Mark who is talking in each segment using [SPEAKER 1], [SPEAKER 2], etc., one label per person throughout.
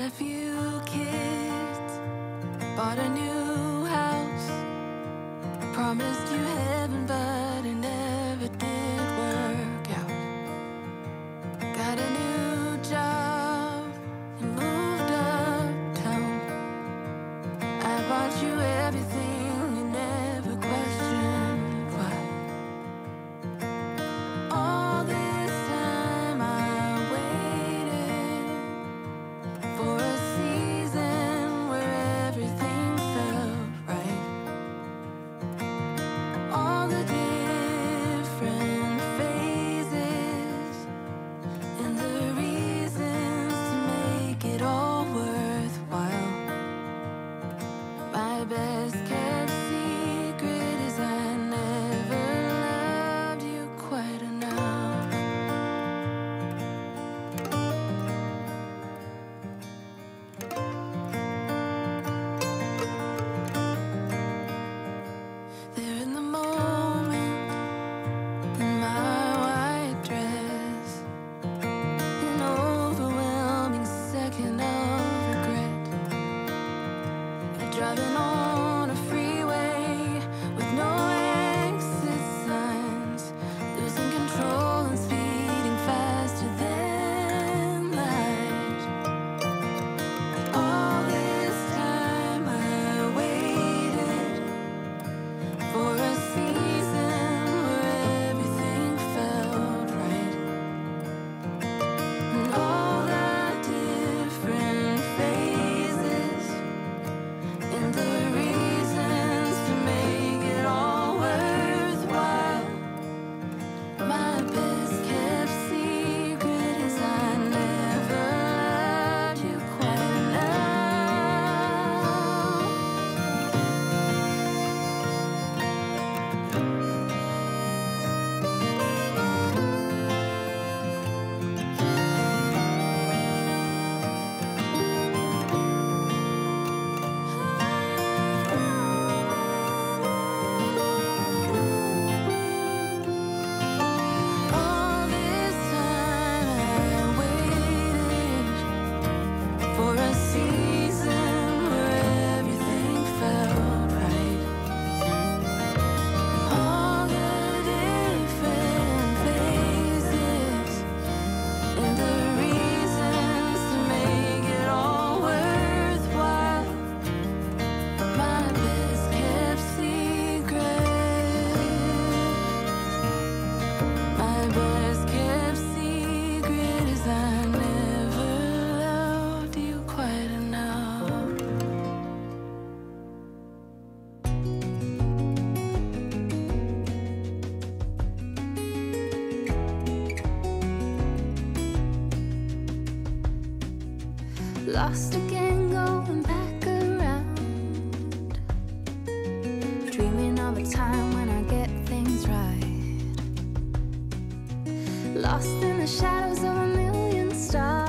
[SPEAKER 1] bought a few kids, bought a new lost again, going back around. Dreaming of a time when I get things right. Lost in the shadows of a million stars.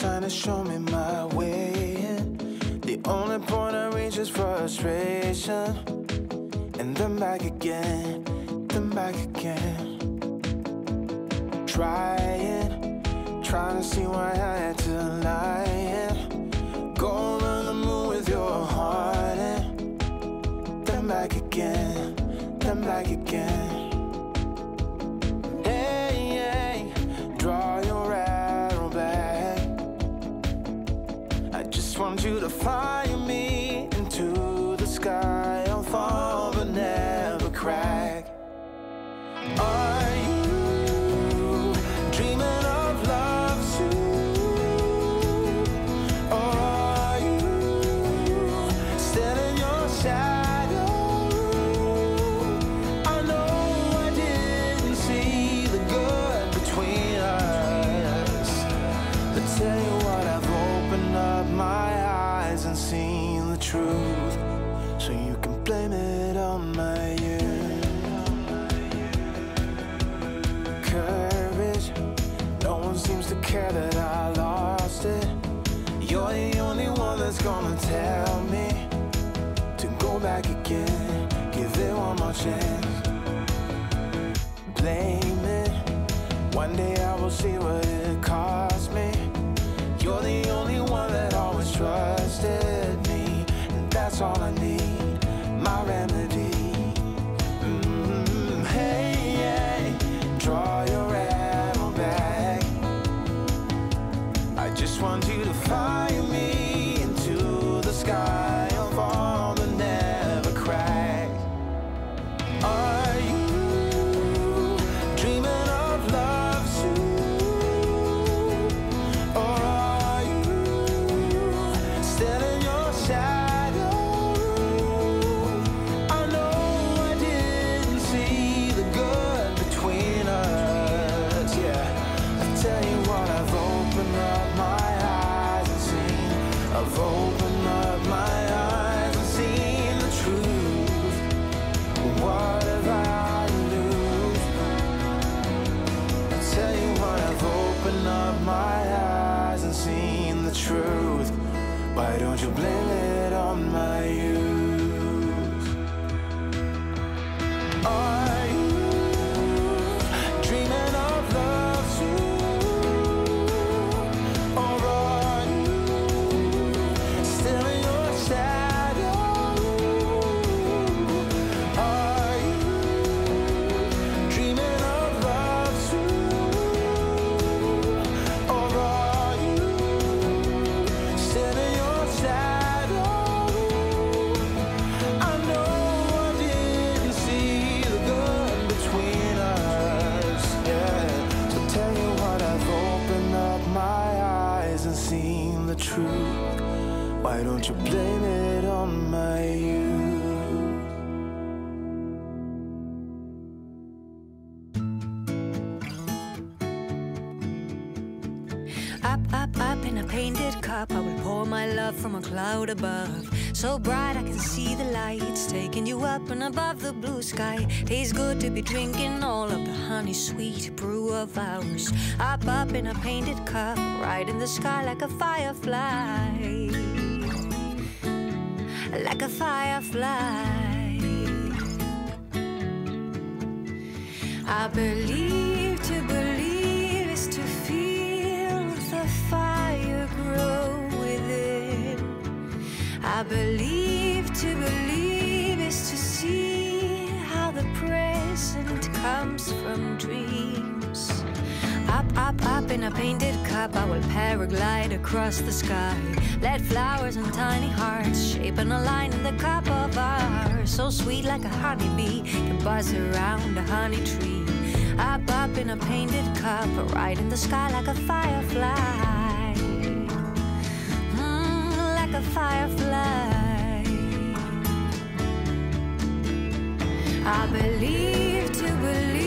[SPEAKER 2] Sign to show me my way. The only point I reach is frustration. And then back again, then back again. Trying, trying to see why I had to lie. And go on the moon with your heart. And then back again, then back again. To fly me tell me to go back again, give it one more chance. Blame I've opened up my Why don't you blame it on my youth? Up,
[SPEAKER 3] up, up in a painted cup, I will pour my love from a cloud above. So bright I can see the lights taking you up and above the blue sky. Tastes good to be drinking all of the honey sweet brew of ours. Up, up in a painted cup, right in the sky like a firefly. Like a firefly. I believe to believe is to feel the fire grow within. I believe to believe is to see how the present comes from dreams. Up, up, up in a painted I will paraglide across the sky. Let flowers and tiny hearts shape and align in the cup of ours. So sweet like a honeybee can buzz around a honey tree. Up, up in a painted cup, right in the sky like a firefly. Mm, like a firefly. I believe to believe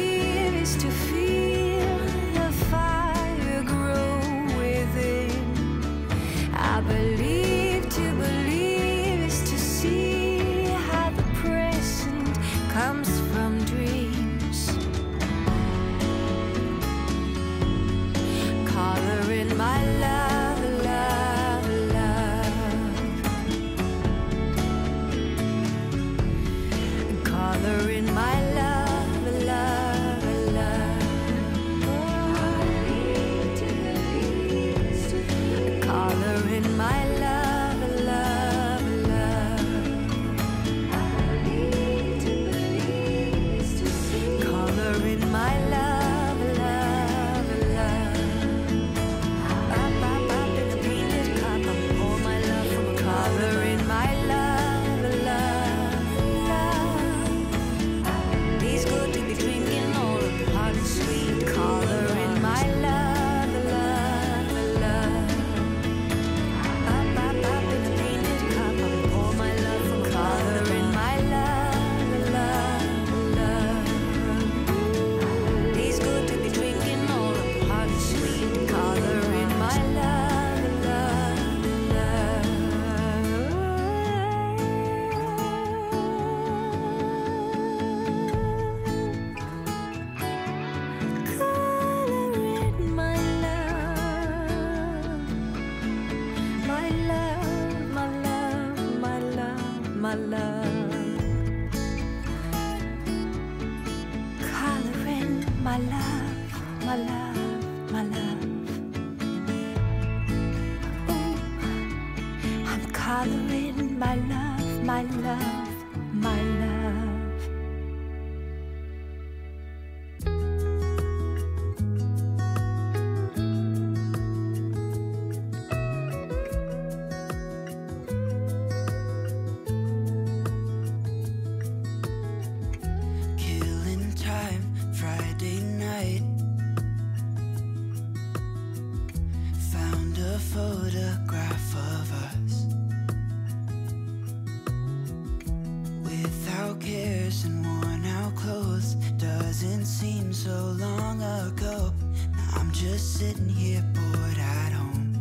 [SPEAKER 4] tears and worn out clothes. Doesn't seem so long ago. Now I'm just sitting here bored at home.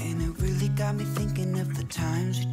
[SPEAKER 4] And it really got me thinking of the times we